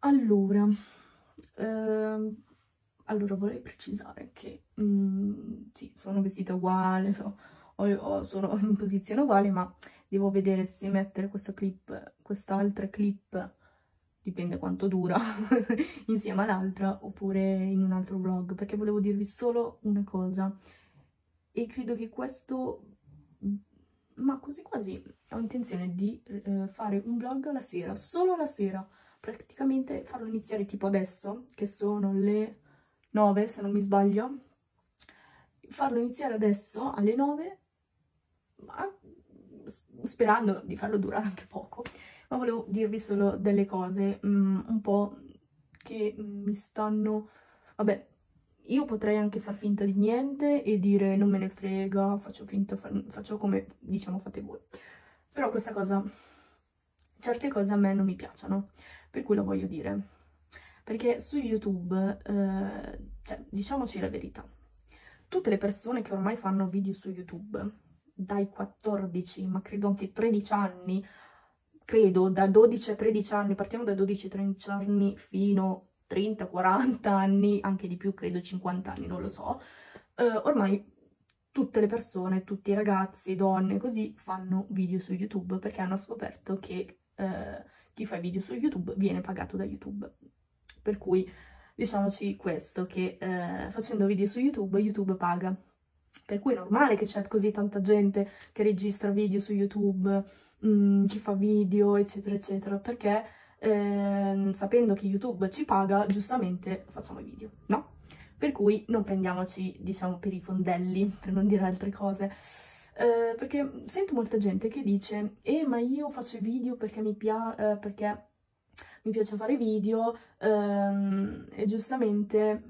allora, ehm, allora vorrei precisare che mm, sì, sono vestita uguale, so, o, o sono in posizione uguale, ma devo vedere se mettere questa clip, quest'altra clip, dipende quanto dura, insieme all'altra, oppure in un altro vlog, perché volevo dirvi solo una cosa. E credo che questo, ma quasi quasi ho intenzione di eh, fare un vlog la sera, solo la sera, praticamente farlo iniziare tipo adesso, che sono le 9 se non mi sbaglio, farlo iniziare adesso alle 9, ma sperando di farlo durare anche poco, ma volevo dirvi solo delle cose um, un po' che mi stanno... Vabbè, io potrei anche far finta di niente e dire non me ne frega, faccio finta, faccio come diciamo fate voi. Però questa cosa, certe cose a me non mi piacciono, per cui lo voglio dire. Perché su YouTube, eh, cioè, diciamoci la verità, tutte le persone che ormai fanno video su YouTube, dai 14, ma credo anche 13 anni, credo da 12 a 13 anni, partiamo da 12-13 anni fino a 30-40 anni, anche di più, credo 50 anni, non lo so, eh, ormai tutte le persone, tutti i ragazzi, donne, così, fanno video su YouTube perché hanno scoperto che eh, chi fa video su YouTube viene pagato da YouTube. Per cui diciamoci questo, che eh, facendo video su YouTube, YouTube paga. Per cui è normale che c'è così tanta gente che registra video su YouTube, mh, mm, che fa video, eccetera, eccetera, perché eh, sapendo che YouTube ci paga, giustamente facciamo i video, no? Per cui non prendiamoci, diciamo, per i fondelli, per non dire altre cose. Eh, perché sento molta gente che dice, eh, ma io faccio video perché mi piace, eh, perché mi piace fare video, ehm, e giustamente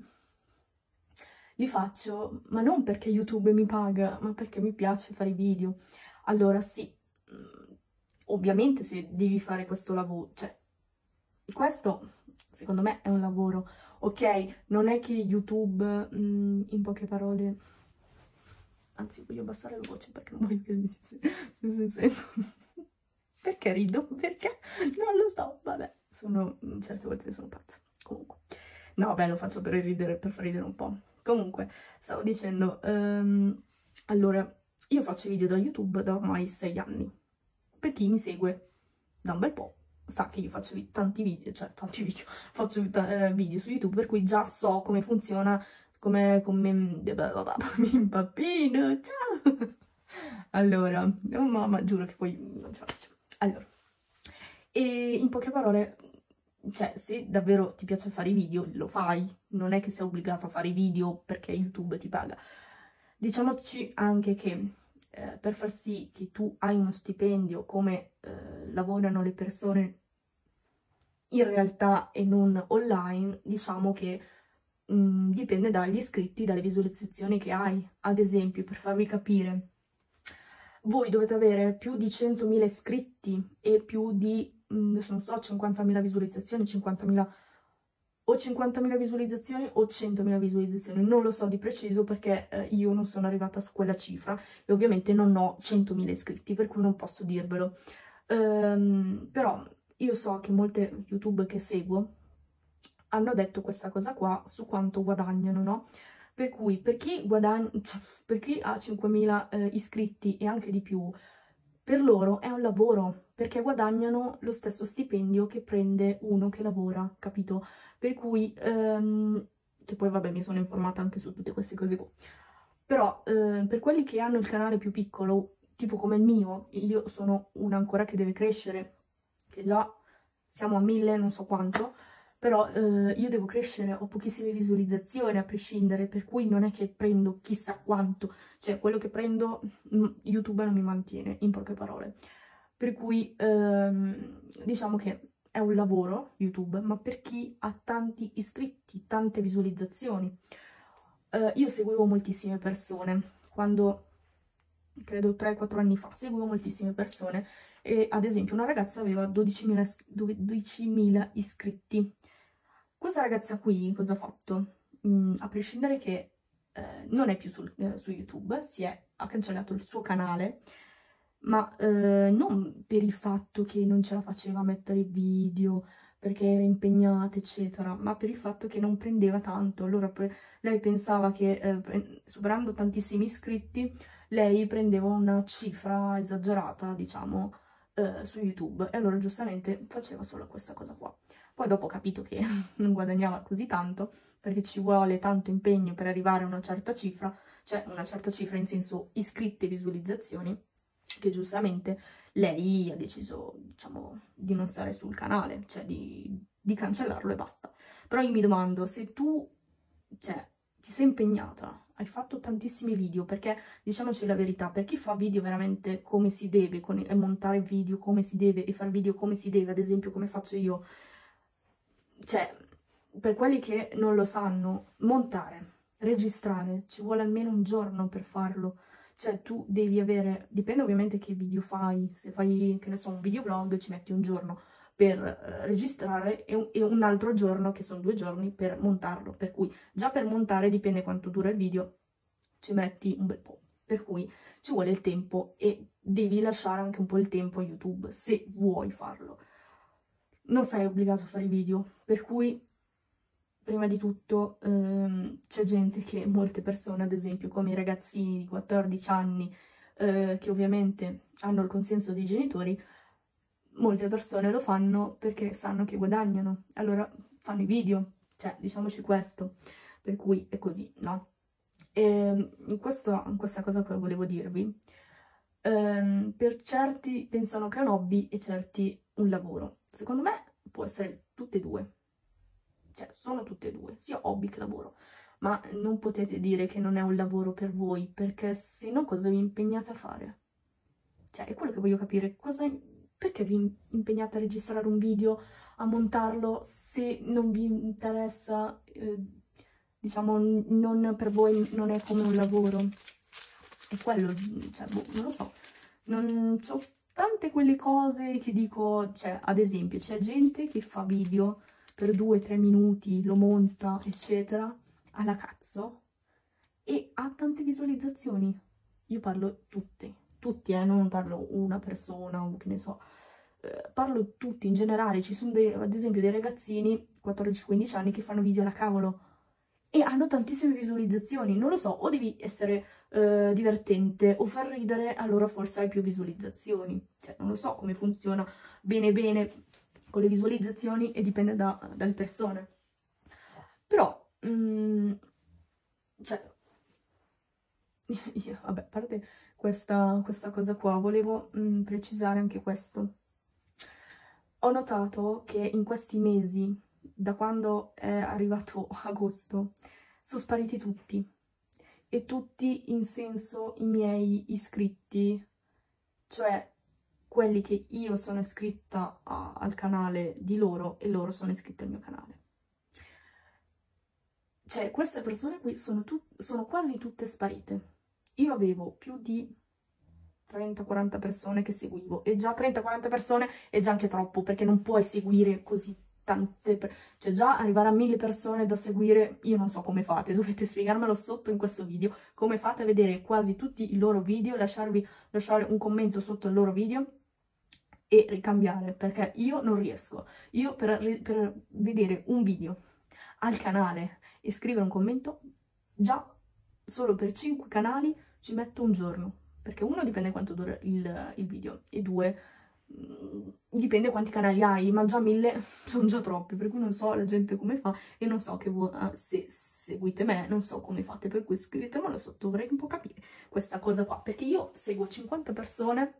li faccio, ma non perché YouTube mi paga, ma perché mi piace fare video. Allora sì, mm, ovviamente se devi fare questo lavoro, cioè, questo secondo me è un lavoro, ok? Non è che YouTube, mh, mm, in poche parole, anzi voglio abbassare la voce perché non voglio che mi si, si, si Perché rido? Perché? Non lo so, vabbè, sono, certe volte sono pazza, comunque. No, beh, lo faccio per ridere, per far ridere un po'. Comunque, stavo dicendo, um, allora, io faccio video da YouTube da ormai sei anni. Per chi mi segue da un bel po' sa che io faccio tanti video, cioè tanti video, faccio eh, video su YouTube, per cui già so come funziona, come, come mi pappino, ciao! Allora, oh mamma, giuro che poi non ce la faccio. Allora, e in poche parole, cioè, se davvero ti piace fare i video, lo fai, non è che sei obbligato a fare i video perché YouTube ti paga. Diciamoci anche che eh, per far sì che tu hai uno stipendio come eh, lavorano le persone in realtà e non online, diciamo che mh, mm, dipende dagli iscritti, dalle visualizzazioni che hai. Ad esempio, per farvi capire, voi dovete avere più di 100.000 iscritti e più di Mm, adesso non so, 50.000 visualizzazioni, 50.000 o 50.000 visualizzazioni o 100.000 visualizzazioni, non lo so di preciso perché eh, io non sono arrivata su quella cifra e ovviamente non ho 100.000 iscritti, per cui non posso dirvelo. Um, però io so che molte YouTube che seguo hanno detto questa cosa qua su quanto guadagnano, no? Per cui per chi, cioè, per chi ha 5.000 eh, iscritti e anche di più, per loro è un lavoro, perché guadagnano lo stesso stipendio che prende uno che lavora, capito? Per cui, ehm, che poi vabbè mi sono informata anche su tutte queste cose qua. Però eh, per quelli che hanno il canale più piccolo, tipo come il mio, io sono una ancora che deve crescere, che già siamo a mille, non so quanto, però eh, io devo crescere, ho pochissime visualizzazioni a prescindere, per cui non è che prendo chissà quanto, cioè quello che prendo mm, YouTube non mi mantiene, in poche parole. Per cui ehm, diciamo che è un lavoro YouTube, ma per chi ha tanti iscritti, tante visualizzazioni. Eh, io seguivo moltissime persone, quando credo 3-4 anni fa, seguivo moltissime persone e ad esempio una ragazza aveva 12.000 12 iscritti questa ragazza qui cosa ha fatto? Mm, a prescindere che eh, non è più sul, eh, su YouTube, si è, ha cancellato il suo canale, ma eh, non per il fatto che non ce la faceva a mettere video, perché era impegnata, eccetera, ma per il fatto che non prendeva tanto. Allora lei pensava che eh, superando tantissimi iscritti, lei prendeva una cifra esagerata, diciamo, eh, su YouTube. E allora giustamente faceva solo questa cosa qua. Poi dopo ho capito che non guadagnava così tanto, perché ci vuole tanto impegno per arrivare a una certa cifra, cioè una certa cifra in senso iscritte e visualizzazioni, che giustamente lei ha deciso, diciamo, di non stare sul canale, cioè di, di cancellarlo e basta. Però io mi domando, se tu, cioè, ti sei impegnata, hai fatto tantissimi video, perché, diciamoci la verità, per chi fa video veramente come si deve, con, montare video come si deve, e fare video come si deve, ad esempio come faccio io, cioè, per quelli che non lo sanno, montare, registrare, ci vuole almeno un giorno per farlo, cioè tu devi avere, dipende ovviamente che video fai, se fai, che ne so, un videoblog ci metti un giorno per eh, registrare e un, e un, altro giorno, che sono due giorni, per montarlo, per cui già per montare dipende quanto dura il video, ci metti un bel po', per cui ci vuole il tempo e devi lasciare anche un po' il tempo a YouTube se vuoi farlo. Non sei obbligato a fare video, per cui prima di tutto ehm, c'è gente che, molte persone, ad esempio come i ragazzini di 14 anni, eh, che ovviamente hanno il consenso dei genitori, molte persone lo fanno perché sanno che guadagnano, allora fanno i video, cioè diciamoci questo, per cui è così, no? E ehm, questo, questa cosa che volevo dirvi, ehm, per certi pensano che è un hobby e certi un lavoro. Secondo me può essere tutte e due, cioè sono tutte e due, sia hobby che lavoro, ma non potete dire che non è un lavoro per voi, perché se no cosa vi impegnate a fare? Cioè, è quello che voglio capire, cosa, perché vi impegnate a registrare un video, a montarlo, se non vi interessa, eh, diciamo, non per voi non è come un lavoro? È quello, cioè, boh, non lo so, non ho tante quelle cose che dico, cioè, ad esempio, c'è gente che fa video per due o tre minuti, lo monta, eccetera, alla cazzo, e ha tante visualizzazioni. Io parlo tutte, tutti, eh, non parlo una persona o che ne so, eh, parlo tutti in generale. Ci sono dei, ad esempio dei ragazzini, 14-15 anni, che fanno video alla cavolo e hanno tantissime visualizzazioni. Non lo so, o devi essere eh, divertente o far ridere, allora forse hai più visualizzazioni. Cioè, non lo so come funziona bene bene con le visualizzazioni e dipende da, dalle persone. Però, mm, cioè, io, vabbè, a parte questa, questa cosa qua, volevo mm, precisare anche questo. Ho notato che in questi mesi, da quando è arrivato agosto, sono spariti tutti. E tutti in senso i miei iscritti, cioè quelli che io sono iscritta a, al canale di loro e loro sono iscritti al mio canale. Cioè, queste persone qui sono, sono quasi tutte sparite. Io avevo più di 30-40 persone che seguivo e già 30-40 persone è già anche troppo perché non puoi seguire così tante cioè già arrivare a mille persone da seguire io non so come fate dovete spiegarmelo sotto in questo video come fate a vedere quasi tutti i loro video lasciarvi lasciare un commento sotto il loro video e ricambiare perché io non riesco. Io per, per vedere un video al canale e scrivere un commento, già solo per 5 canali ci metto un giorno. Perché uno dipende quanto dura il, il video e due dipende quanti canali hai, ma già mille sono già troppi, per cui non so la gente come fa e non so che voi, uh, se seguite me, non so come fate, per cui scrivetemelo sotto, vorrei un po' capire questa cosa qua, perché io seguo 50 persone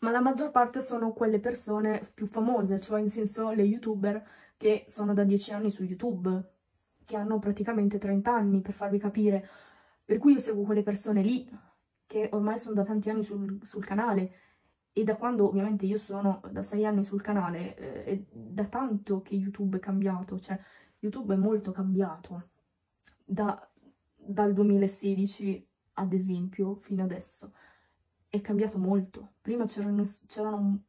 ma la maggior parte sono quelle persone più famose, cioè in senso le youtuber che sono da 10 anni su YouTube, che hanno praticamente 30 anni, per farvi capire. Per cui io seguo quelle persone lì, che ormai sono da tanti anni sul, sul canale, e da quando ovviamente io sono da 6 anni sul canale, eh, è da tanto che YouTube è cambiato, cioè YouTube è molto cambiato, da, dal 2016 ad esempio fino adesso è cambiato molto. Prima c'erano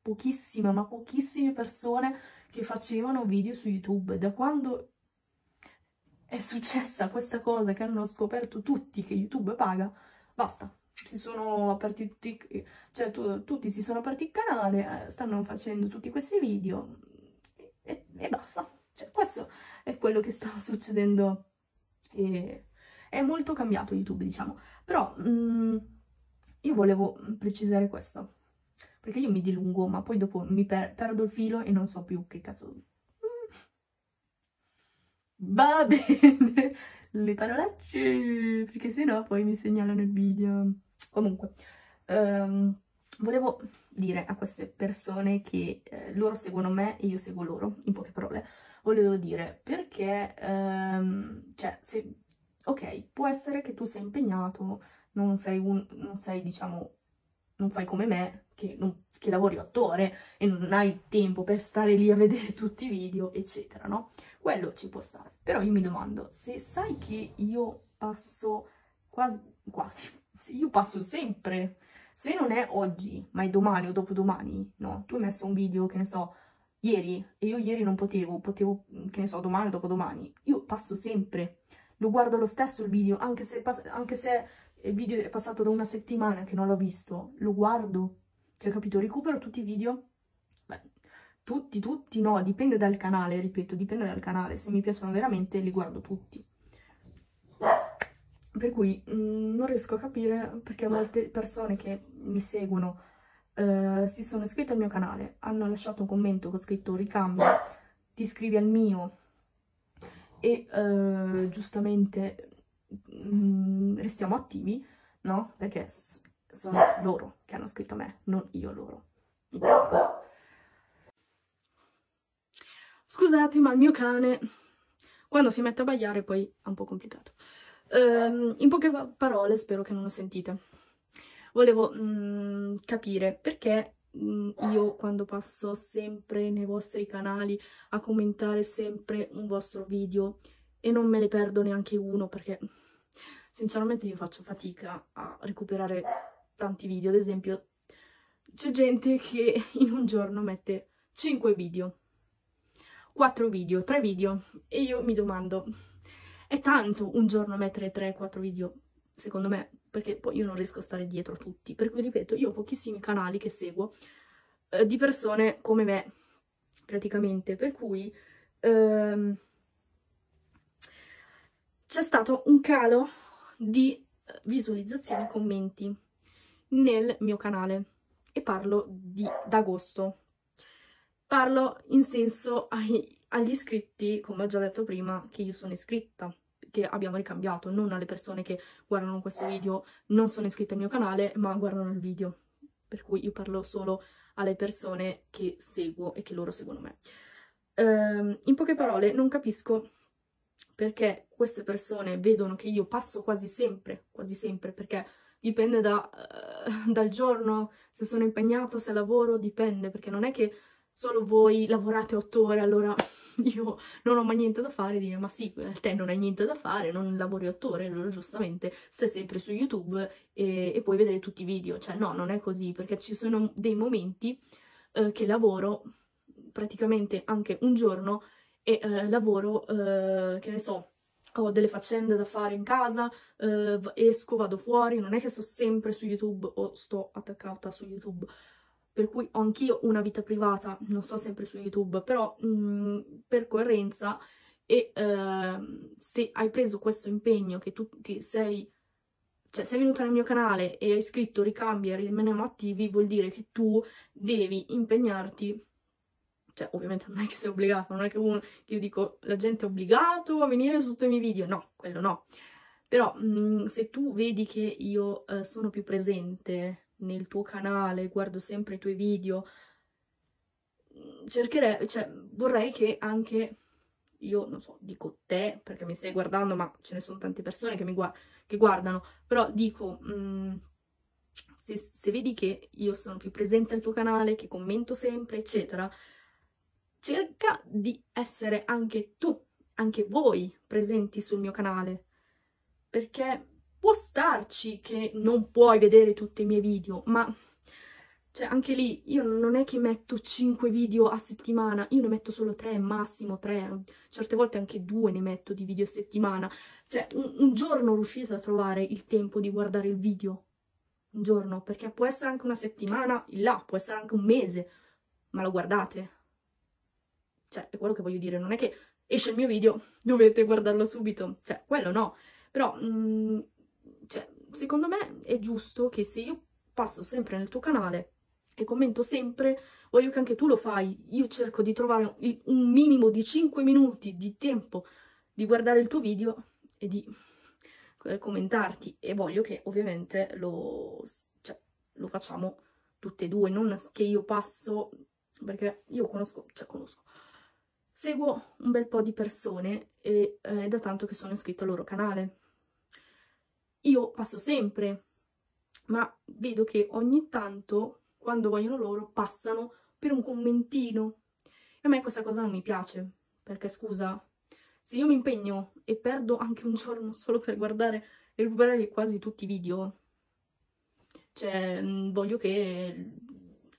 pochissime, ma pochissime persone che facevano video su YouTube. Da quando è successa questa cosa che hanno scoperto tutti che YouTube paga, basta. Si sono aperti tutti, cioè tu, tutti si sono aperti il canale, eh, stanno facendo tutti questi video e, e basta. Cioè, questo è quello che sta succedendo. E è molto cambiato YouTube, diciamo. Però mh, mm, io volevo precisare questo. Perché io mi dilungo, ma poi dopo mi per perdo il filo e non so più che cazzo... Mm. Va bene, le parolacce, perché sennò poi mi segnalano il video. Comunque, um, volevo dire a queste persone che eh, loro seguono me e io seguo loro, in poche parole, volevo dire perché, um, cioè, se, ok, può essere che tu sei impegnato, non sei, un, non sei diciamo, non fai come me, che, non, che lavori otto ore e non hai tempo per stare lì a vedere tutti i video, eccetera, no? Quello ci può stare. Però io mi domando, se sai che io passo quasi, quasi, io passo sempre, se non è oggi, ma è domani o dopodomani, no? Tu hai messo un video, che ne so, ieri, e io ieri non potevo, potevo, che ne so, domani o dopodomani. Io passo sempre, lo guardo lo stesso il video, anche se, anche se il video è passato da una settimana che non l'ho visto, lo guardo, cioè capito, recupero tutti i video, Beh, tutti, tutti no, dipende dal canale, ripeto, dipende dal canale, se mi piacciono veramente li guardo tutti. Per cui mh, mm, non riesco a capire perché molte persone che mi seguono eh, si sono iscritte al mio canale, hanno lasciato un commento con scritto ricambio, ti iscrivi al mio e eh, giustamente mh, mm, restiamo attivi, no? Perché sono loro che hanno scritto a me, non io loro. Scusate, ma il mio cane, quando si mette a bagliare, poi è un po' complicato. Um, in poche parole, spero che non lo sentite. Volevo um, capire perché um, io quando passo sempre nei vostri canali a commentare sempre un vostro video e non me ne perdo neanche uno perché sinceramente io faccio fatica a recuperare tanti video. Ad esempio, c'è gente che in un giorno mette 5 video, 4 video, 3 video e io mi domando, è tanto un giorno mettere 3-4 video? Secondo me, perché poi io non riesco a stare dietro a tutti. Per cui, ripeto, io ho pochissimi canali che seguo eh, di persone come me, praticamente. Per cui ehm, c'è stato un calo di eh, visualizzazioni e commenti nel mio canale e parlo di d'agosto. Parlo in senso ai, agli iscritti, come ho già detto prima, che io sono iscritta, che abbiamo ricambiato, non alle persone che guardano questo video, non sono iscritte al mio canale, ma guardano il video. Per cui io parlo solo alle persone che seguo e che loro seguono me. Um, in poche parole, non capisco perché queste persone vedono che io passo quasi sempre, quasi sempre, perché dipende da, uh, dal giorno, se sono impegnata, se lavoro, dipende, perché non è che solo voi lavorate otto ore, allora io non ho mai niente da fare, dire ma sì, te non hai niente da fare, non lavori otto ore, allora giustamente stai sempre su YouTube e, e puoi vedere tutti i video, cioè no, non è così, perché ci sono dei momenti uh, che lavoro praticamente anche un giorno e eh, lavoro, eh, che ne so, ho delle faccende da fare in casa, eh, esco, vado fuori, non è che sto sempre su YouTube o sto attaccata su YouTube, per cui ho anch'io una vita privata, non sto sempre su YouTube, però mh, mm, per coerenza e ehm, se hai preso questo impegno che tu ti sei, cioè sei venuta nel mio canale e hai scritto ricambi e rimaniamo attivi, vuol dire che tu devi impegnarti cioè ovviamente non è che sei obbligato, non è che, uno, che io dico la gente è obbligato a venire sotto i miei video, no, quello no. Però mh, mm, se tu vedi che io eh, sono più presente nel tuo canale, guardo sempre i tuoi video, mm, cercherei, cioè vorrei che anche io, non so, dico te, perché mi stai guardando, ma ce ne sono tante persone che mi guard che guardano, però dico, mh, mm, se, se vedi che io sono più presente al tuo canale, che commento sempre, eccetera, cerca di essere anche tu, anche voi presenti sul mio canale, perché può starci che non puoi vedere tutti i miei video, ma cioè anche lì io non è che metto 5 video a settimana, io ne metto solo 3, massimo 3, certe volte anche 2 ne metto di video a settimana, cioè un, un giorno riuscite a trovare il tempo di guardare il video, un giorno, perché può essere anche una settimana in là, può essere anche un mese, ma lo guardate. Cioè, è quello che voglio dire, non è che esce il mio video, dovete guardarlo subito, cioè, quello no. Però, mh, mm, cioè, secondo me è giusto che se io passo sempre nel tuo canale e commento sempre, voglio che anche tu lo fai. Io cerco di trovare un minimo di 5 minuti di tempo di guardare il tuo video e di eh, commentarti e voglio che ovviamente lo, cioè, lo facciamo tutte e due, non che io passo, perché io conosco, cioè conosco, seguo un bel po' di persone e eh, è da tanto che sono iscritto al loro canale. Io passo sempre, ma vedo che ogni tanto, quando vogliono loro, passano per un commentino. E a me questa cosa non mi piace, perché scusa, se io mi impegno e perdo anche un giorno solo per guardare e recuperare quasi tutti i video, cioè mm, voglio che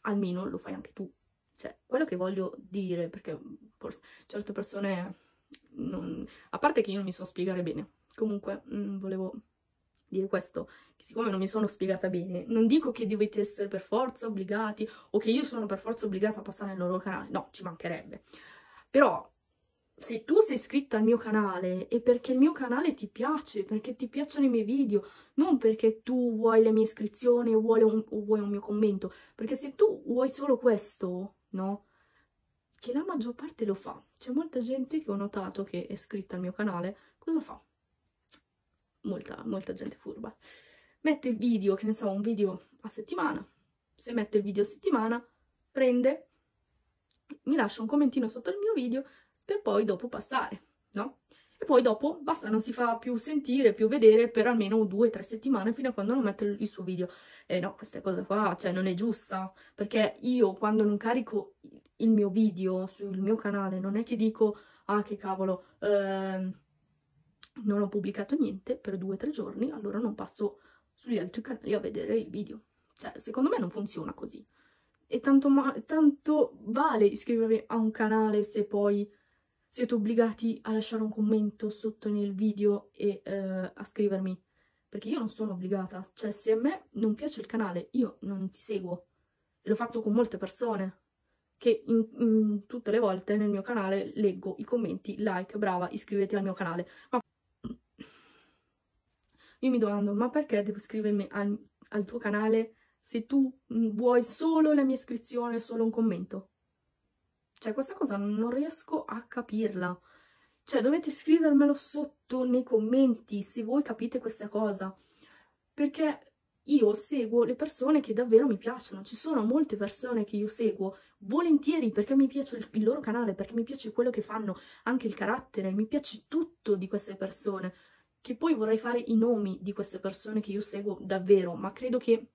almeno lo fai anche tu. Cioè, quello che voglio dire, perché forse certe persone, non... a parte che io non mi so spiegare bene, comunque mh, mm, volevo dire questo, che siccome non mi sono spiegata bene, non dico che dovete essere per forza obbligati o che io sono per forza obbligata a passare nel loro canale, no, ci mancherebbe. Però se tu sei iscritta al mio canale è perché il mio canale ti piace, perché ti piacciono i miei video, non perché tu vuoi le mie iscrizioni o un, o vuoi un mio commento, perché se tu vuoi solo questo, no? Che la maggior parte lo fa. C'è molta gente che ho notato che è iscritta al mio canale, cosa fa? Molta, molta gente furba. Mette il video, che ne so, un video a settimana. Se mette il video a settimana, prende, mi lascia un commentino sotto il mio video per poi dopo passare, no? E poi dopo basta, non si fa più sentire, più vedere per almeno due o tre settimane fino a quando non mette il suo video. E no, questa cosa qua, cioè, non è giusta, perché io quando non carico il mio video sul mio canale non è che dico, ah che cavolo, ehm, non ho pubblicato niente per due o tre giorni, allora non passo sugli altri canali a vedere il video. Cioè, secondo me non funziona così. E tanto, tanto vale iscrivervi a un canale se poi siete obbligati a lasciare un commento sotto nel video e eh, a scrivermi, perché io non sono obbligata, cioè se a me non piace il canale io non ti seguo, l'ho fatto con molte persone, che in, in, tutte le volte nel mio canale leggo i commenti, like, brava, iscriviti al mio canale, ma io mi domando, ma perché devo iscrivermi al, al tuo canale se tu vuoi solo la mia iscrizione, solo un commento? Cioè, questa cosa non riesco a capirla. Cioè, dovete scrivermelo sotto nei commenti se voi capite questa cosa. Perché io seguo le persone che davvero mi piacciono. Ci sono molte persone che io seguo volentieri perché mi piace il loro canale, perché mi piace quello che fanno, anche il carattere, mi piace tutto di queste persone. Che poi vorrei fare i nomi di queste persone che io seguo davvero, ma credo che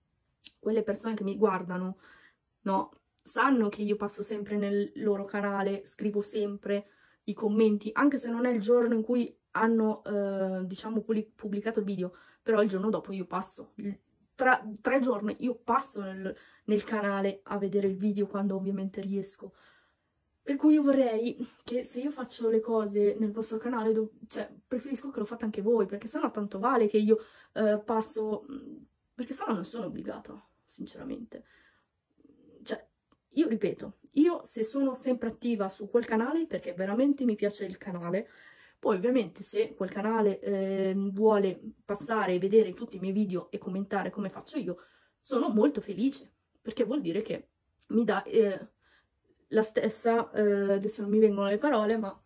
quelle persone che mi guardano, no, sanno che io passo sempre nel loro canale, scrivo sempre i commenti, anche se non è il giorno in cui hanno, eh, diciamo, pubblicato il video, però il giorno dopo io passo, tra tre giorni io passo nel, nel canale a vedere il video quando ovviamente riesco. Per cui io vorrei che se io faccio le cose nel vostro canale, cioè, preferisco che lo fate anche voi, perché sennò tanto vale che io eh, passo... Perché sennò non sono obbligata, sinceramente. Cioè, io ripeto, io se sono sempre attiva su quel canale perché veramente mi piace il canale, poi ovviamente se quel canale eh, vuole passare e vedere tutti i miei video e commentare come faccio io, sono molto felice, perché vuol dire che mi dà eh, la stessa, eh, adesso non mi vengono le parole, ma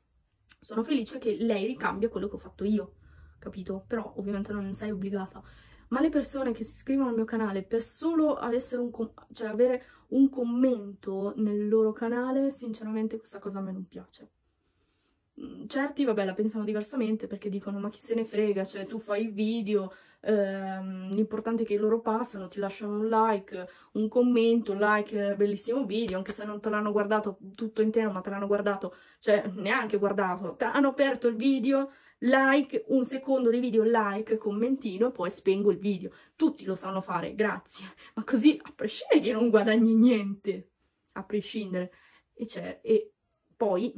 sono felice che lei ricambia quello che ho fatto io, capito? Però ovviamente non sei obbligata ma le persone che si iscrivono al mio canale per solo un, cioè avere un commento nel loro canale, sinceramente questa cosa a me non piace. Certi, vabbè, la pensano diversamente perché dicono ma chi se ne frega, cioè tu fai il video, ehm, l'importante è che loro passano, ti lasciano un like, un commento, like, bellissimo video, anche se non te l'hanno guardato tutto intero, ma te l'hanno guardato, cioè neanche guardato, hanno aperto il video, like, un secondo di video, like, commentino e poi spengo il video. Tutti lo sanno fare, grazie. Ma così, a prescindere che non guadagni niente, a prescindere. E, c'è, e poi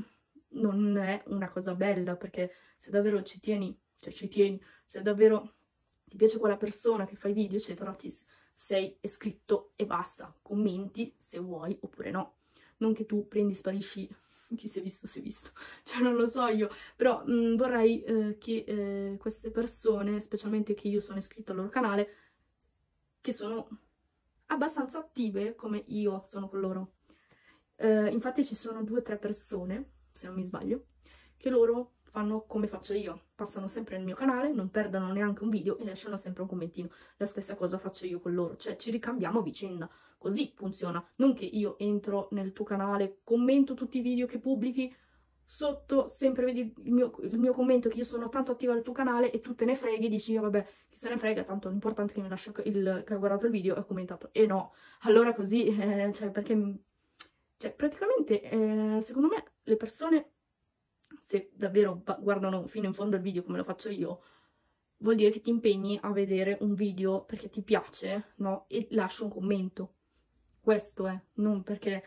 non è una cosa bella, perché se davvero ci tieni, cioè ci tieni, se davvero ti piace quella persona che fa i video, eccetera, ti sei iscritto e basta, commenti se vuoi oppure no. Non che tu prendi, sparisci, chi si è visto si è visto, cioè non lo so io, però mh, mm, vorrei eh, che eh, queste persone, specialmente che io sono iscritto al loro canale, che sono abbastanza attive come io sono con loro. Eh, infatti ci sono due o tre persone, se non mi sbaglio, che loro fanno come faccio io, passano sempre nel mio canale, non perdono neanche un video e lasciano sempre un commentino. La stessa cosa faccio io con loro, cioè ci ricambiamo a vicenda. Così funziona, non che io entro nel tuo canale, commento tutti i video che pubblichi, sotto sempre vedi il mio, il mio, commento che io sono tanto attiva al tuo canale e tu te ne freghi, dici vabbè chi se ne frega, tanto l'importante è che mi lascia il, che ha guardato il video e ha commentato. E no, allora così, eh, cioè perché, cioè praticamente eh, secondo me le persone se davvero guardano fino in fondo il video come lo faccio io, vuol dire che ti impegni a vedere un video perché ti piace, no? E lasci un commento. Questo è, non perché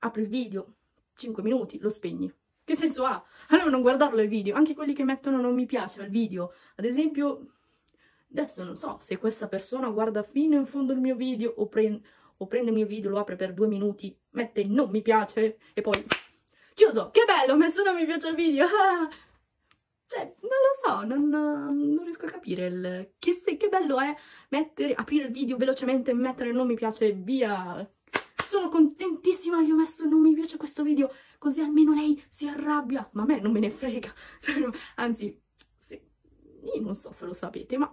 apri il video, 5 minuti, lo spegni. Che senso ha? Allora non guardarlo il video, anche quelli che mettono non mi piace al video. Ad esempio, adesso non so se questa persona guarda fino in fondo il mio video o, pre o prende il mio video, lo apre per due minuti, mette non mi piace e poi chiuso, che bello, ho messo non mi piace il video, cioè, non lo so, non, non riesco a capire il, che, se, che bello è mettere, aprire il video velocemente, mettere non mi piace, via, sono contentissima che ho messo non mi piace questo video, così almeno lei si arrabbia, ma a me non me ne frega, anzi, sì, io non so se lo sapete, ma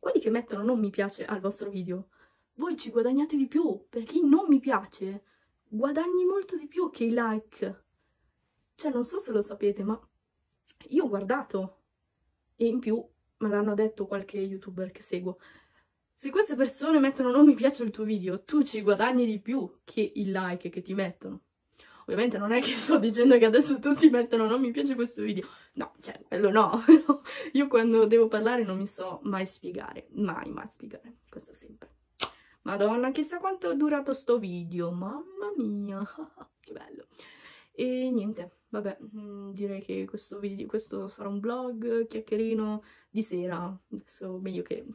quelli che mettono non mi piace al vostro video, voi ci guadagnate di più, perché non mi piace. Guadagni molto di più che i like, cioè, non so se lo sapete, ma io ho guardato e in più me l'hanno detto qualche youtuber che seguo. Se queste persone mettono non mi piace il tuo video, tu ci guadagni di più che i like che ti mettono. Ovviamente non è che sto dicendo che adesso tutti mettono non mi piace questo video. No, cioè, quello no. Io quando devo parlare non mi so mai spiegare. Mai, mai spiegare. Questo sempre. Madonna, chissà quanto è durato sto video. Mamma mia. che bello. E niente, vabbè, mm, direi che questo, video, questo sarà un vlog chiacchierino di sera. Adesso meglio che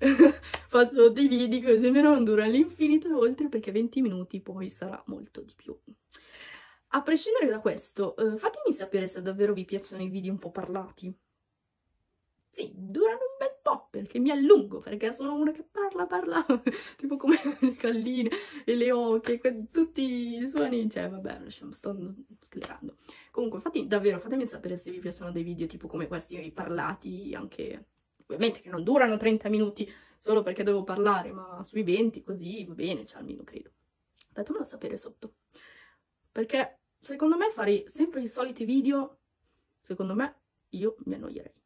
faccio dei video così almeno non dura all'infinito e oltre perché 20 minuti poi sarà molto di più. A prescindere da questo, eh, fatemi sapere se davvero vi piacciono i video un po' parlati. Sì, durano perché mi allungo, perché sono una che parla, parla, tipo come le galline e le oche, tutti i suoni, cioè vabbè, sto sclerando. Comunque, fatti, davvero, fatemi sapere se vi piacciono dei video tipo come questi parlati, anche, ovviamente che non durano 30 minuti solo perché devo parlare, ma sui 20 così va bene, cioè almeno credo. Fatemelo sapere sotto. Perché secondo me fare sempre i soliti video, secondo me, io mi annoierei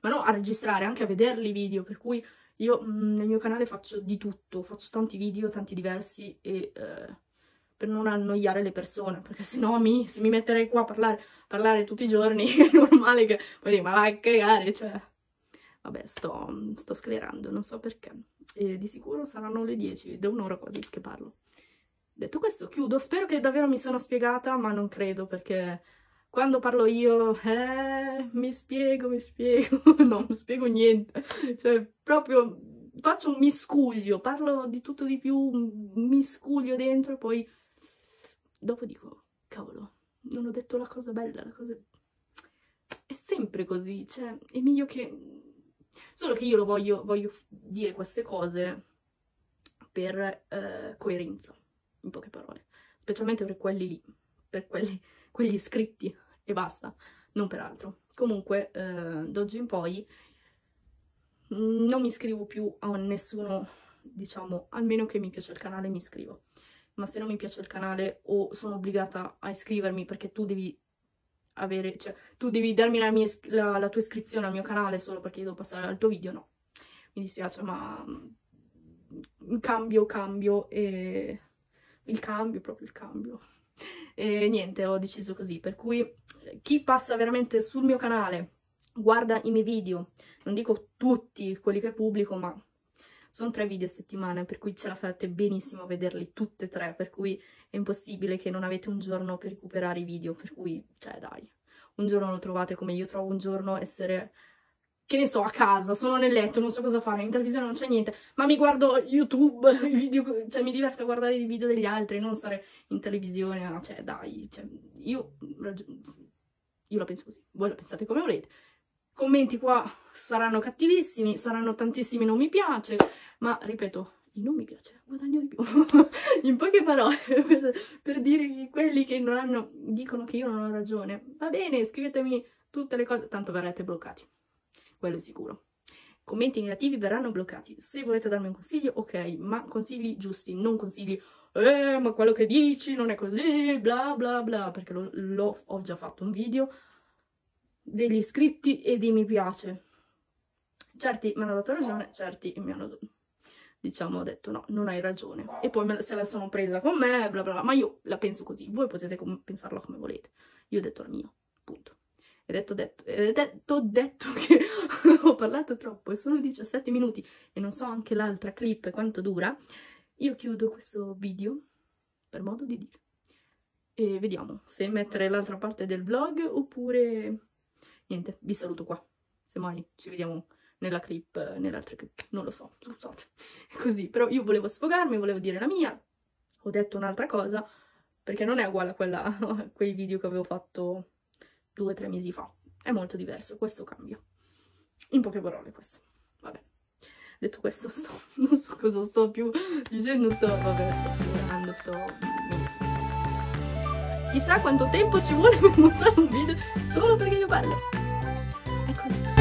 ma no a registrare, anche a vederli i video, per cui io mh, mm, nel mio canale faccio di tutto, faccio tanti video, tanti diversi e eh, per non annoiare le persone, perché se no mi, se mi metterei qua a parlare, parlare tutti i giorni è normale che poi dico ma vai a cagare, cioè. Vabbè sto, sto sclerando, non so perché. E di sicuro saranno le 10, da un'ora quasi che parlo. Detto questo chiudo, spero che davvero mi sono spiegata, ma non credo perché quando parlo io, eh, mi spiego, mi spiego, non spiego niente, cioè proprio faccio un miscuglio, parlo di tutto di più, miscuglio dentro e poi dopo dico, cavolo, non ho detto la cosa bella, la cosa... È sempre così, cioè, è meglio che... Solo che io lo voglio, voglio dire queste cose per eh, coerenza, in poche parole, specialmente per quelli lì, per quelli quegli iscritti e basta, non per altro. Comunque, eh, d'oggi in poi mm, non mi iscrivo più a nessuno, diciamo, almeno che mi piace il canale mi iscrivo. Ma se non mi piace il canale o sono obbligata a iscrivermi perché tu devi avere, cioè, tu devi darmi la, mia, la, la tua iscrizione al mio canale solo perché io devo passare al tuo video, no. Mi dispiace, ma mm, cambio, cambio e... Il cambio, proprio il cambio e niente, ho deciso così, per cui chi passa veramente sul mio canale, guarda i miei video, non dico tutti quelli che pubblico, ma sono tre video a settimana, per cui ce la fate benissimo a vederli tutte e tre, per cui è impossibile che non avete un giorno per recuperare i video, per cui, cioè dai, un giorno lo trovate come io trovo un giorno essere che ne so, a casa, sono nel letto, non so cosa fare, in televisione non c'è niente, ma mi guardo YouTube, video, cioè mi diverto a guardare i video degli altri, non stare in televisione, no, cioè dai, cioè, io, io la penso così, voi la pensate come volete. Commenti qua saranno cattivissimi, saranno tantissimi non mi piace, ma ripeto, non mi piace, guadagno di più. in poche parole, per, per dire che quelli che non hanno, dicono che io non ho ragione, va bene, scrivetemi tutte le cose, tanto verrete bloccati quello è sicuro. Commenti negativi verranno bloccati. Se volete darmi un consiglio, ok, ma consigli giusti, non consigli eh, ma quello che dici non è così, bla bla bla, perché lo, lo, ho già fatto un video degli iscritti e di mi piace. Certi mi hanno dato ragione, certi mi hanno, diciamo, detto no, non hai ragione. E poi me, se la sono presa con me, bla bla bla, ma io la penso così, voi potete pensarla come volete. Io ho detto la mia, punto. E detto, detto, e detto, detto che ho parlato troppo e sono 17 minuti e non so anche l'altra clip quanto dura, io chiudo questo video per modo di dire. E vediamo se mettere l'altra parte del vlog oppure... Niente, vi saluto qua. Semmai ci vediamo nella clip, nell'altra clip, non lo so, scusate. È così, però io volevo sfogarmi, volevo dire la mia, ho detto un'altra cosa, perché non è uguale a, quella, a quei video che avevo fatto due o tre mesi fa. È molto diverso, questo cambia. In poche parole questo. Vabbè. Detto questo, sto, non so cosa sto più dicendo, sto, vabbè, sto sfigurando, sto... Chissà quanto tempo ci vuole per montare un video solo perché io parlo. Ecco.